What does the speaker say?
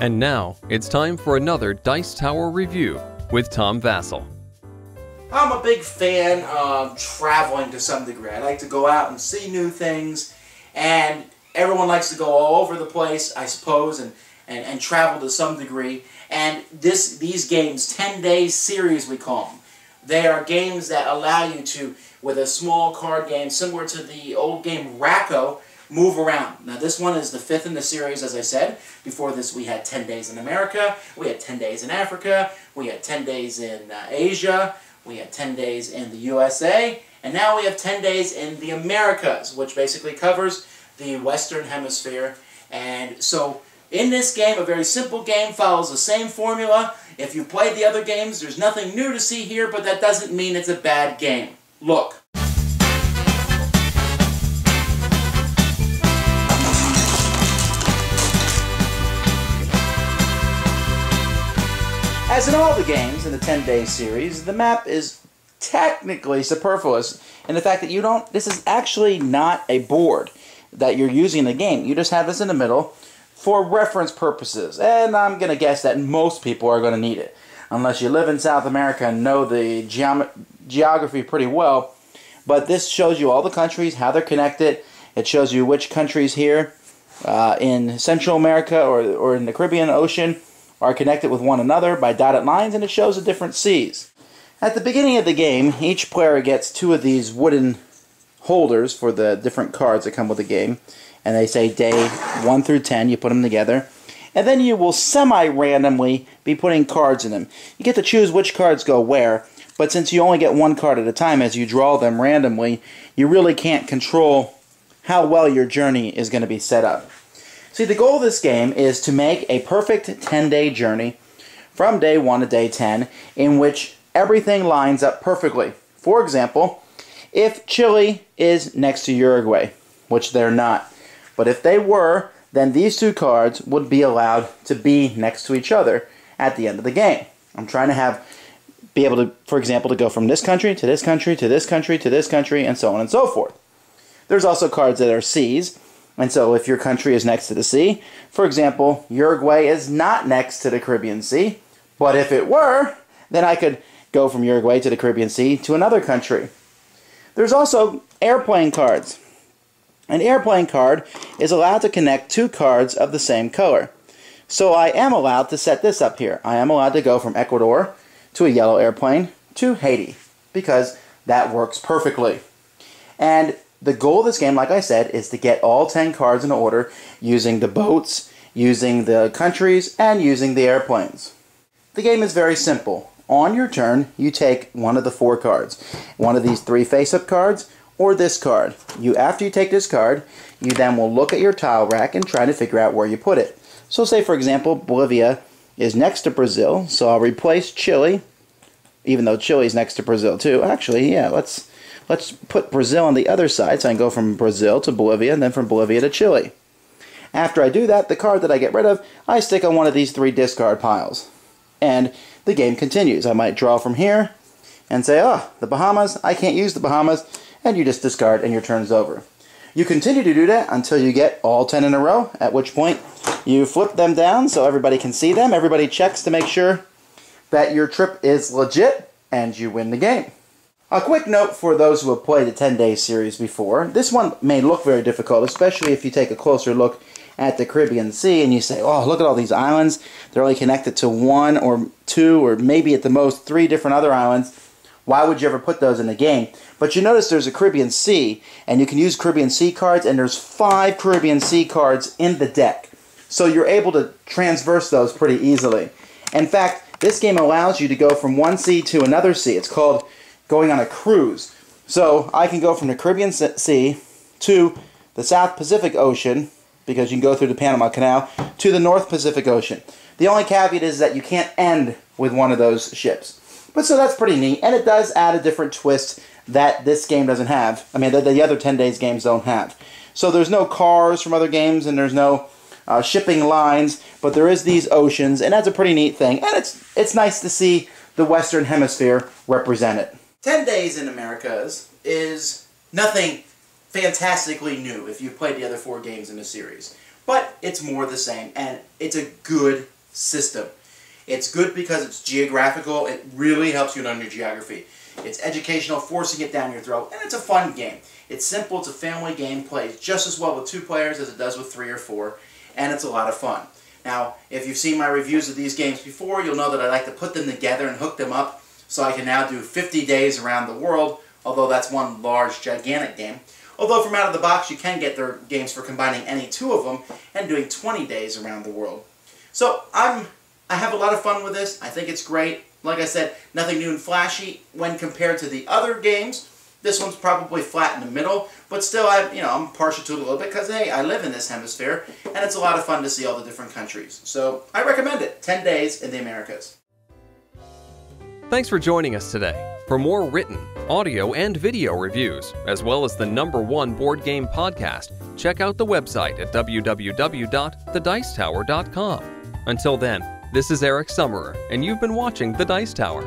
And now it's time for another Dice Tower review with Tom Vasel. I'm a big fan of traveling to some degree. I like to go out and see new things, and everyone likes to go all over the place, I suppose, and, and, and travel to some degree. And this these games, 10 days series we call them, they are games that allow you to, with a small card game similar to the old game Rack-O, move around. Now this one is the fifth in the series, as I said. Before this we had 10 days in America, we had 10 days in Africa, we had 10 days in uh, Asia, we had 10 days in the USA, and now we have 10 days in the Americas, which basically covers the Western Hemisphere. And so in this game, a very simple game follows the same formula. If you played the other games, there's nothing new to see here, but that doesn't mean it's a bad game. Look. As in all the games in the 10 day series, the map is technically superfluous in the fact that you don't, this is actually not a board that you're using in the game. You just have this in the middle for reference purposes. And I'm going to guess that most people are going to need it. Unless you live in South America and know the geom geography pretty well. But this shows you all the countries, how they're connected. It shows you which countries here uh, in Central America or, or in the Caribbean Ocean are connected with one another by dotted lines, and it shows the different seas. At the beginning of the game, each player gets two of these wooden holders for the different cards that come with the game, and they say day 1 through 10, you put them together, and then you will semi-randomly be putting cards in them. You get to choose which cards go where, but since you only get one card at a time as you draw them randomly, you really can't control how well your journey is going to be set up. See, the goal of this game is to make a perfect 10-day journey from day 1 to day 10 in which everything lines up perfectly. For example, if Chile is next to Uruguay, which they're not, but if they were, then these two cards would be allowed to be next to each other at the end of the game. I'm trying to have be able to, for example, to go from this country to this country to this country to this country and so on and so forth. There's also cards that are seas, and so if your country is next to the sea, for example, Uruguay is not next to the Caribbean Sea, but if it were, then I could go from Uruguay to the Caribbean Sea to another country. There's also airplane cards. An airplane card is allowed to connect two cards of the same color. So I am allowed to set this up here. I am allowed to go from Ecuador to a yellow airplane to Haiti because that works perfectly. And the goal of this game, like I said, is to get all 10 cards in order using the boats, using the countries, and using the airplanes. The game is very simple. On your turn, you take one of the four cards. One of these three face-up cards, or this card. You After you take this card, you then will look at your tile rack and try to figure out where you put it. So say, for example, Bolivia is next to Brazil, so I'll replace Chile, even though Chile is next to Brazil too. Actually, yeah, let's Let's put Brazil on the other side, so I can go from Brazil to Bolivia, and then from Bolivia to Chile. After I do that, the card that I get rid of, I stick on one of these three discard piles. And the game continues. I might draw from here and say, oh, the Bahamas, I can't use the Bahamas, and you just discard and your turn is over. You continue to do that until you get all 10 in a row, at which point you flip them down so everybody can see them. Everybody checks to make sure that your trip is legit, and you win the game. A quick note for those who have played the 10 day series before. This one may look very difficult, especially if you take a closer look at the Caribbean Sea and you say, oh, look at all these islands. They're only connected to one or two or maybe at the most three different other islands. Why would you ever put those in the game? But you notice there's a Caribbean Sea, and you can use Caribbean Sea cards, and there's five Caribbean Sea cards in the deck. So you're able to transverse those pretty easily. In fact, this game allows you to go from one sea to another sea. It's called going on a cruise. So I can go from the Caribbean Sea to the South Pacific Ocean, because you can go through the Panama Canal, to the North Pacific Ocean. The only caveat is that you can't end with one of those ships. But so that's pretty neat, and it does add a different twist that this game doesn't have. I mean, the, the other 10 days games don't have. So there's no cars from other games, and there's no uh, shipping lines, but there is these oceans, and that's a pretty neat thing. And it's it's nice to see the Western Hemisphere represented. 10 Days in Americas is nothing fantastically new if you've played the other four games in the series. but it's more the same, and it's a good system. It's good because it's geographical. It really helps you learn your geography. It's educational, forcing it down your throat, and it's a fun game. It's simple, it's a family game, plays just as well with two players as it does with three or four, and it's a lot of fun. Now, if you've seen my reviews of these games before, you'll know that I like to put them together and hook them up so I can now do 50 days around the world, although that's one large, gigantic game. Although from out of the box, you can get their games for combining any two of them and doing 20 days around the world. So I'm, I have a lot of fun with this. I think it's great. Like I said, nothing new and flashy when compared to the other games. This one's probably flat in the middle, but still, I, you know, I'm partial to it a little bit because, hey, I live in this hemisphere, and it's a lot of fun to see all the different countries. So I recommend it. 10 days in the Americas. Thanks for joining us today. For more written, audio, and video reviews, as well as the number one board game podcast, check out the website at www.thedicetower.com. Until then, this is Eric Summerer, and you've been watching The Dice Tower.